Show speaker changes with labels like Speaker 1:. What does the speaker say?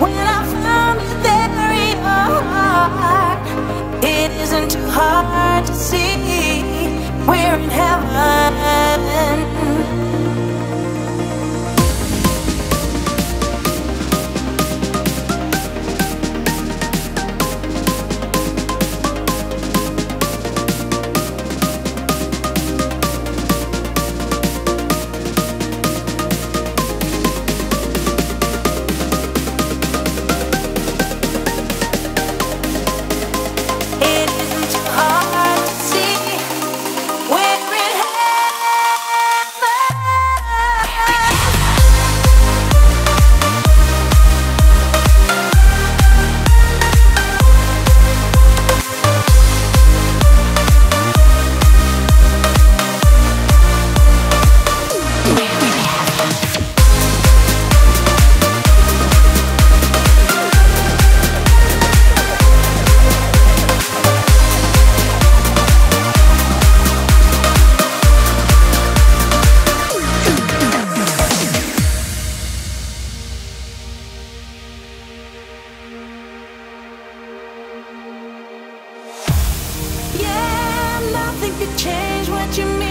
Speaker 1: When I found it there in your heart, it isn't too hard to see we're in heaven. change what you mean.